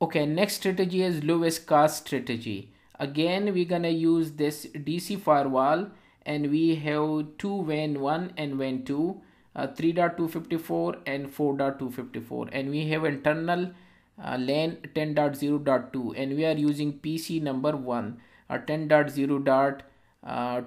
okay next strategy is lowest cost strategy. Again we're gonna use this dc firewall and we have two WAN 1 and WAN 2 uh, 3.254 and 4.254 and we have internal uh, LAN 10.0.2 and we are using PC number 1 or 10.0.2.1 uh,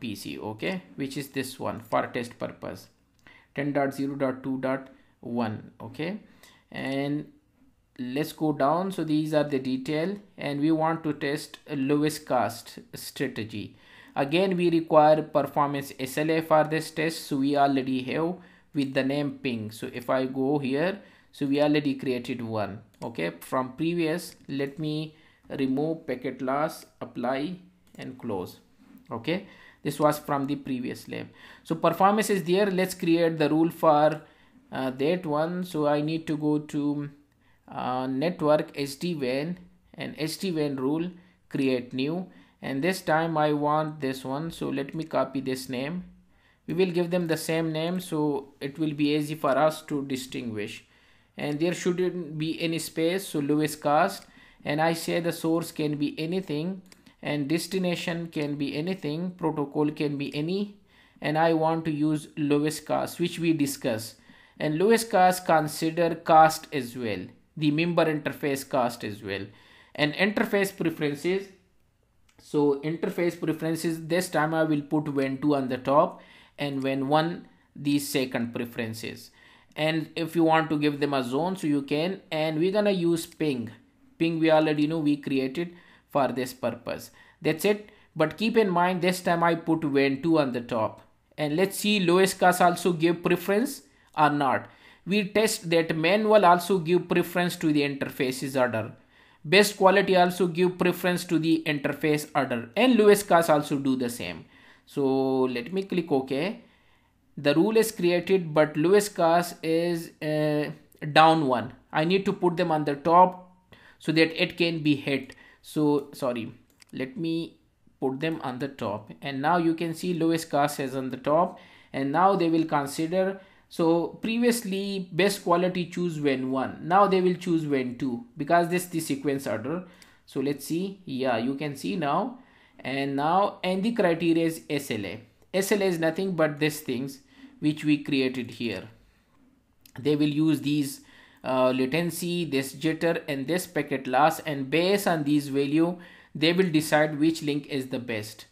PC okay? Which is this one for test purpose. 10.0.2.1 okay? And let's go down. So these are the detail and we want to test lowest cost strategy. Again we require performance SLA for this test so we already have with the name ping. So if I go here so we already created one okay? From previous let me remove packet loss apply and close okay? This was from the previous lab. So performance is there. Let's create the rule for uh, that one. So I need to go to uh, network SD-WAN and SD-WAN rule create new. And this time I want this one so let me copy this name. We will give them the same name so it will be easy for us to distinguish. And there shouldn't be any space so lowest cost. And I say the source can be anything and destination can be anything protocol can be any. And I want to use lowest cost which we discuss. And lowest cost consider cost as well the member interface cost as well. And interface preferences. So interface preferences this time I will put WAN 2 on the top and WAN 1 the second preferences. And if you want to give them a zone so you can. And we're gonna use ping. Ping we already know we created for this purpose. That's it. But keep in mind this time I put WAN 2 on the top. And let's see lowest cost also give preference or not we test that manual also give preference to the interfaces order. Best quality also give preference to the interface order. And lowest cost also do the same. So let me click ok. The rule is created but lowest cost is uh, down one. I need to put them on the top so that it can be hit. So sorry. Let me put them on the top. And now you can see lowest cost is on the top. And now they will consider so previously best quality choose WAN 1 now they will choose WAN 2 because this the sequence order. So let's see. Yeah you can see now. And now and the criteria is SLA SLA is nothing but these things which we created here. They will use these uh, latency this jitter and this packet loss. And based on these value they will decide which link is the best.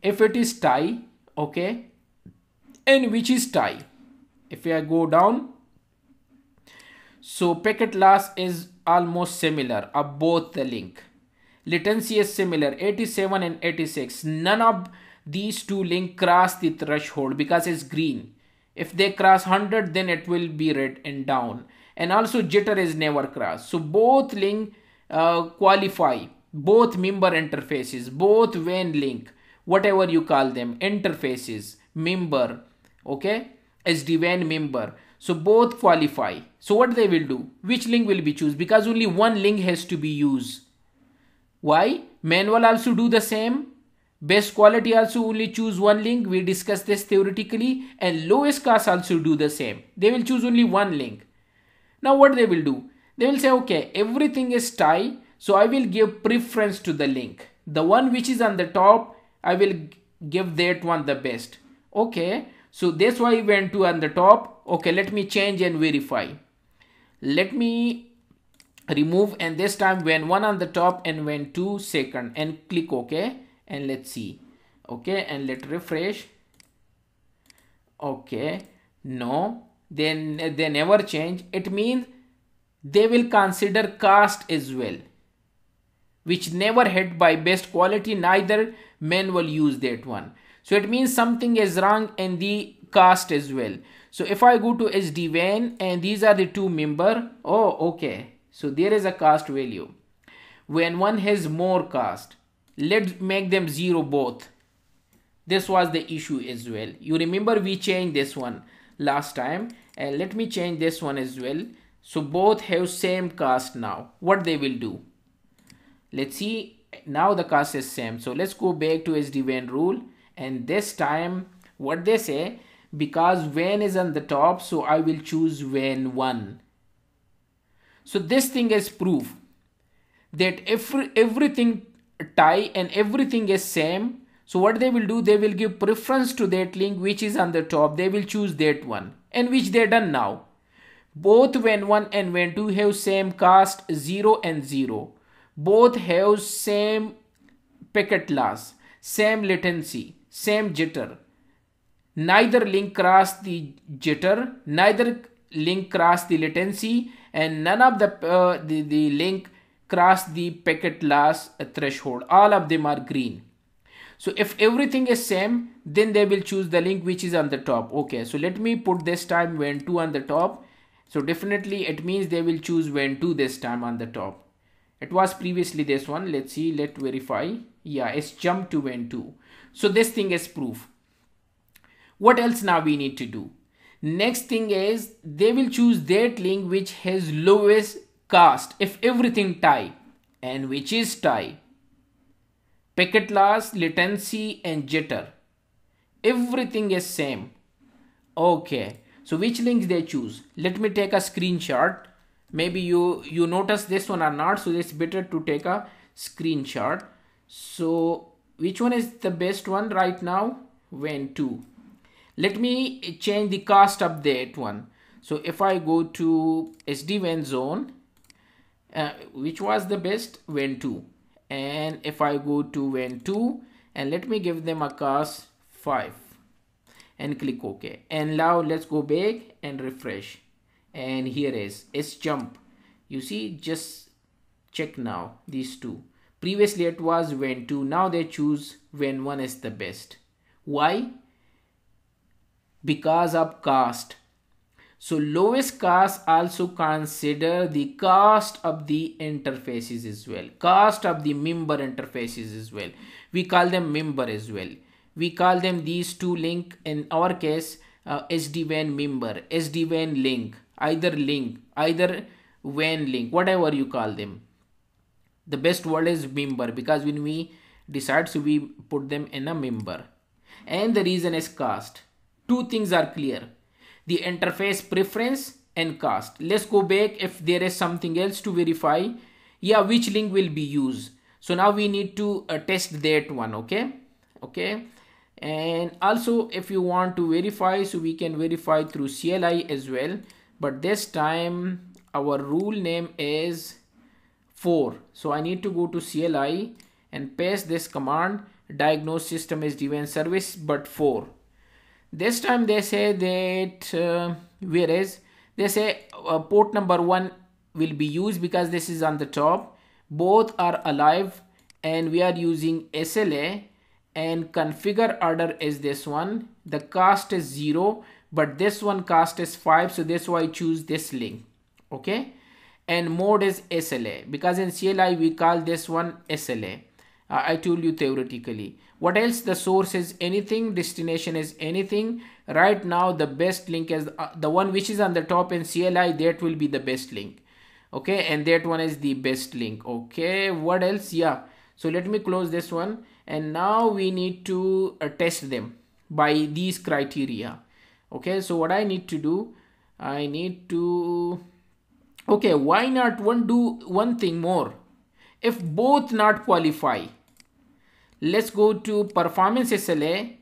If it is tie okay and which is tie if I go down so packet loss is almost similar of both the link. Latency is similar 87 and 86 none of these two link cross the threshold because it's green. If they cross 100 then it will be red and down. And also jitter is never cross so both link uh, qualify. Both member interfaces both WAN link whatever you call them interfaces member okay SD-WAN member. So both qualify. So what they will do? Which link will be choose? Because only one link has to be used. Why? Manual also do the same. Best quality also only choose one link. We discussed this theoretically. And lowest cost also do the same. They will choose only one link. Now what they will do? They will say, okay, everything is tie. So I will give preference to the link. The one which is on the top, I will give that one the best. Okay. So that's why we went to on the top. Okay, let me change and verify. Let me remove and this time WAN one on the top and WAN two second and click OK and let's see. Okay, and let refresh. Okay, no, then they never change. It means they will consider cost as well which never hit by best quality neither men will use that one so it means something is wrong in the cost as well. So if I go to SD-WAN and these are the two member, oh, okay. So there is a cost value. WAN one has more cost, let's make them zero both. This was the issue as well. You remember we changed this one last time and let me change this one as well. So both have same cost now. What they will do? Let's see. Now the cost is same. So let's go back to SD-WAN rule and this time what they say because WAN is on the top so I will choose WAN 1 So this thing is proof that every, everything tie and everything is same. So what they will do, they will give preference to that link which is on the top. They will choose that one and which they done now. Both WAN1 and WAN2 have same cost 0 and 0. Both have same packet loss, same latency, same jitter. Neither link cross the jitter, neither link cross the latency and none of the, uh, the, the link cross the packet loss threshold. All of them are green. So if everything is same, then they will choose the link which is on the top. Okay, so let me put this time WAN 2 on the top. So definitely it means they will choose WAN 2 this time on the top. It was previously this one. Let's see, let's verify. Yeah, it's jump to WAN 2. So this thing is proof. What else now we need to do? Next thing is they will choose that link which has lowest cost if everything tie and which is tie. Packet loss, latency and jitter. Everything is same. Okay. So which links they choose? Let me take a screenshot. Maybe you, you notice this one or not. So it's better to take a screenshot. So which one is the best one right now? WAN 2 let me change the cost of that one so if I go to SD-WAN zone uh, which was the best WAN 2 and if I go to WAN 2 and let me give them a cost 5 and click OK and now let's go back and refresh and here is s jump you see just check now these two previously it was WAN 2 now they choose WAN 1 is the best why because of cost. So lowest cost also consider the cost of the interfaces as well. Cost of the member interfaces as well. We call them member as well. We call them these two link in our case uh, SD-WAN member, SD-WAN link, either link, either WAN link, whatever you call them. The best word is member because when we decide so we put them in a member. And the reason is cost two things are clear. The interface preference and cost let's go back if there is something else to verify. Yeah which link will be used? So now we need to uh, test that one okay? Okay? And also if you want to verify so we can verify through CLI as well but this time our rule name is 4 so I need to go to CLI and paste this command. Diagnose system SD-WAN service but 4 this time they say that uh, whereas they say uh, port number one will be used because this is on the top. Both are alive and we are using SLA and configure order is this one. The cost is 0 but this one cost is 5 so that's why I choose this link. Okay? And mode is SLA because in CLI we call this one SLA uh, I told you theoretically. What else? The source is anything destination is anything. Right now the best link is uh, the one which is on the top in CLI that will be the best link. Okay? And that one is the best link. Okay? What else? Yeah. So let me close this one. And now we need to uh, test them by these criteria okay so what I need to do I need to okay why not one do one thing more? If both not qualify let's go to performance SLA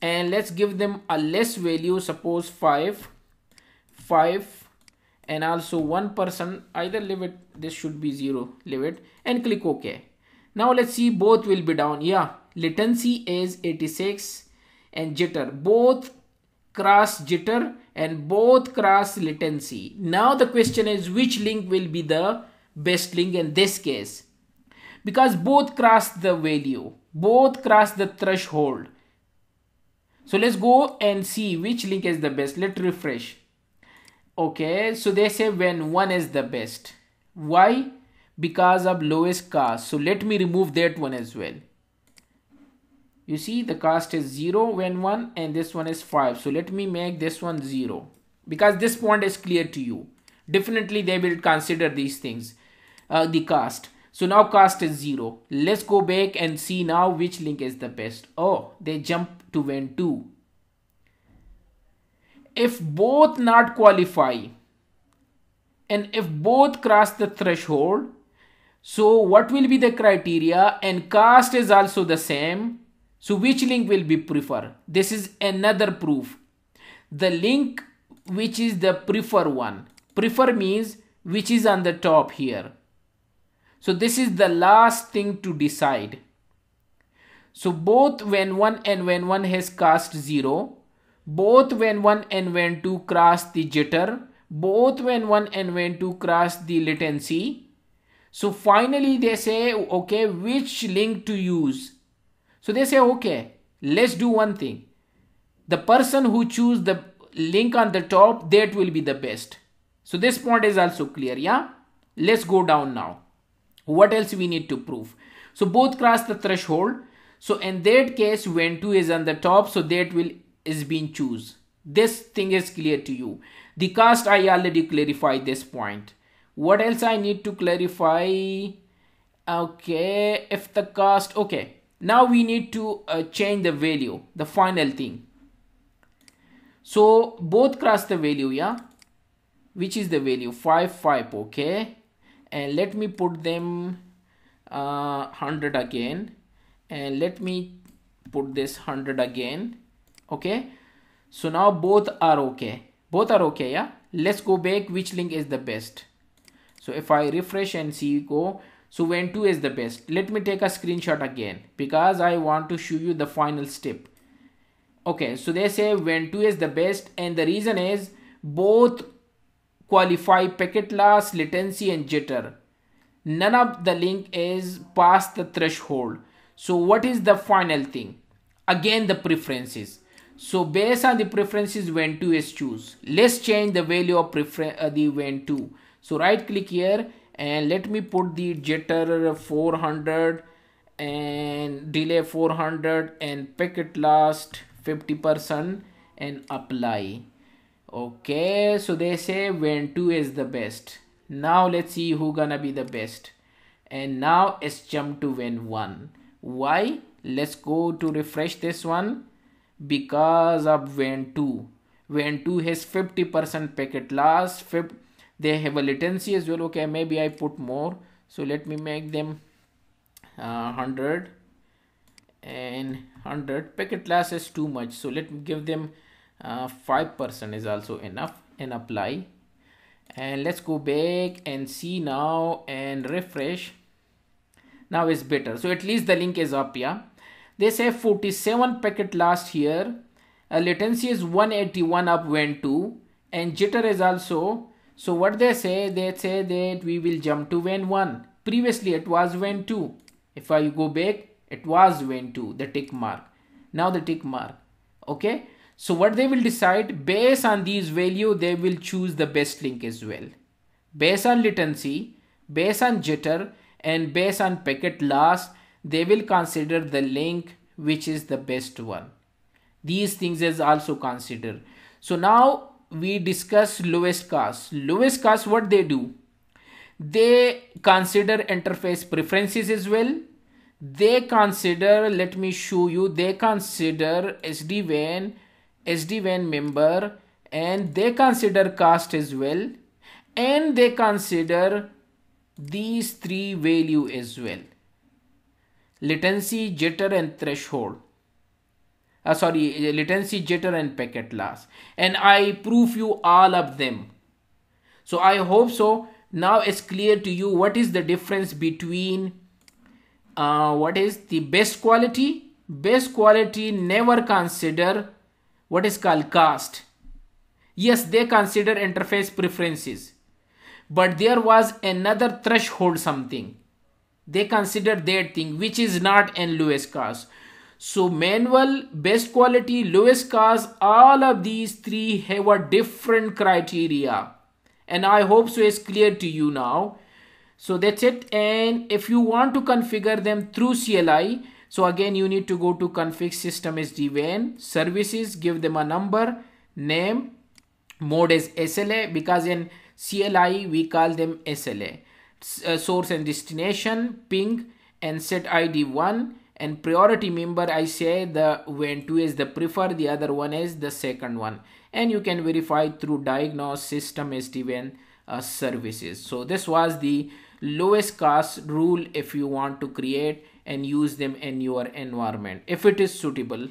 and let's give them a less value. Suppose 5 5 and also one person either leave it this should be 0 leave it and click ok. Now let's see both will be down. Yeah latency is 86 and jitter. Both cross jitter and both cross latency. Now the question is which link will be the best link in this case? Because both cross the value both cross the threshold. So let's go and see which link is the best. Let's refresh. Okay so they say WAN one is the best. Why? Because of lowest cost. so let me remove that one as well you see the cost is 0 WAN 1 and this one is 5 so let me make this one 0 because this point is clear to you. Definitely they will consider these things. Uh, the cost. So now cost is 0. Let's go back and see now which link is the best. Oh, they jump to WAN 2. If both not qualify, and if both cross the threshold so what will be the criteria? And cost is also the same so which link will be prefer this is another proof. The link which is the prefer one. Prefer means which is on the top here. So this is the last thing to decide. So both WAN 1 and WAN 1 has cost 0 both WAN 1 and WAN 2 cross the jitter both WAN 1 and WAN 2 cross the latency. So finally they say okay which link to use so they say okay let's do one thing. The person who choose the link on the top that will be the best. So this point is also clear yeah? Let's go down now. What else we need to prove? So both cross the threshold. So in that case WAN 2 is on the top so that will is being choose. This thing is clear to you. The cost i already clarified this point. What else i need to clarify? Okay if the cost okay now we need to uh, change the value the final thing. So both cross the value yeah? Which is the value? 5 5 okay? And let me put them uh, 100 again. And let me put this 100 again okay? So now both are okay. Both are okay yeah? Let's go back which link is the best. So if i refresh and see go so WAN 2 is the best. Let me take a screenshot again because i want to show you the final step. Okay so they say WAN 2 is the best and the reason is both qualify packet loss latency and jitter. None of the link is past the threshold. So what is the final thing? Again the preferences. So based on the preferences WAN 2 is choose. Let's change the value of prefer uh, the 2 so right click here and let me put the jitter 400 and delay 400 and packet loss 50 percent and apply. Okay so they say WAN 2 is the best. Now let's see who gonna be the best. And now it's jump to WAN 1 why? Let's go to refresh this one. Because of WAN 2 WAN 2 has 50 percent packet loss they have a latency as well. Okay maybe i put more. So let me make them uh, 100 and 100 packet loss is too much. So let me give them uh, 5% is also enough and apply. And let's go back and see now and refresh. Now it's better. So at least the link is up yeah. They say 47 packet loss here. Uh, latency is 181 up WAN 2 and jitter is also so what they say they say that we will jump to WAN 1 previously it was WAN 2 if i go back it was WAN 2 the tick mark. Now the tick mark. Okay? So what they will decide based on these value they will choose the best link as well. Based on latency based on jitter and based on packet loss they will consider the link which is the best one. These things is also considered. So now we discuss lowest cost. Lowest cost what they do? They consider interface preferences as well. They consider let me show you they consider sd-wan sd-wan member and they consider cost as well. And they consider these three value as well. Latency jitter and threshold uh, sorry latency jitter and packet loss. And i prove you all of them. So i hope so. Now it's clear to you what is the difference between uh, what is the best quality? Best quality never consider what is called cost yes they consider interface preferences. But there was another threshold something. They consider that thing which is not in lowest cost so manual best quality lowest cost, all of these three have a different criteria. And i hope so it's clear to you now. So that's it. And if you want to configure them through cli so again you need to go to config system sd-wan services give them a number name mode is sla because in CLI we call them SLA uh, source and destination ping and set ID 1 and priority member I say the WAN 2 is the prefer the other one is the second one. And you can verify through diagnose system sd-wan uh, services. So this was the lowest cost rule if you want to create and use them in your environment. If it is suitable